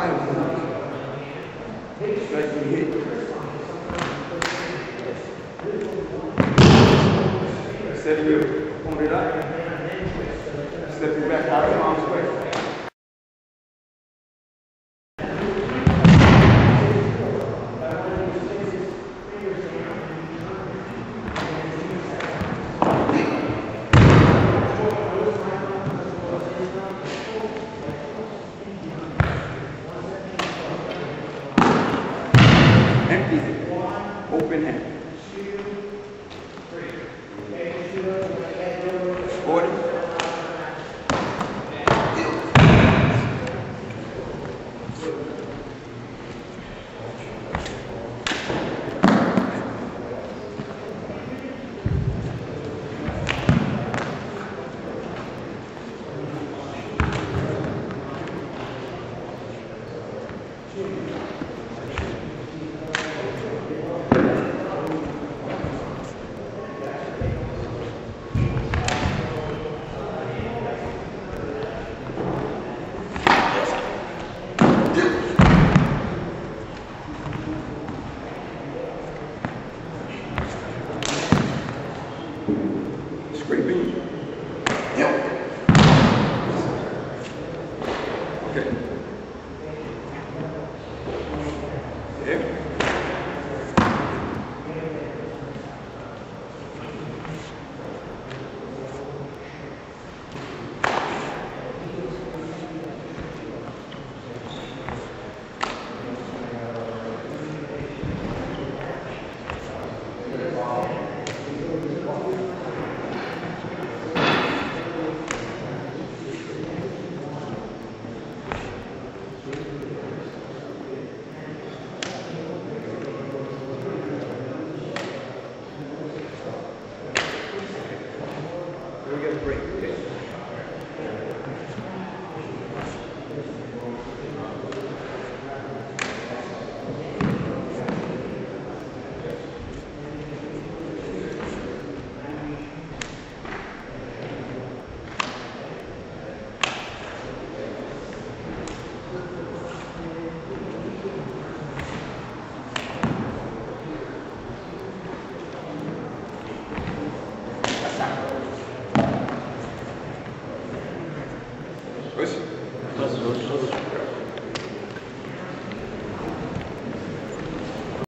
Pai, eles vai Percebe, meu? Combinado? Empty hand. Open hand. Forty. Scraping. Okay. There. break. Thank you. Mas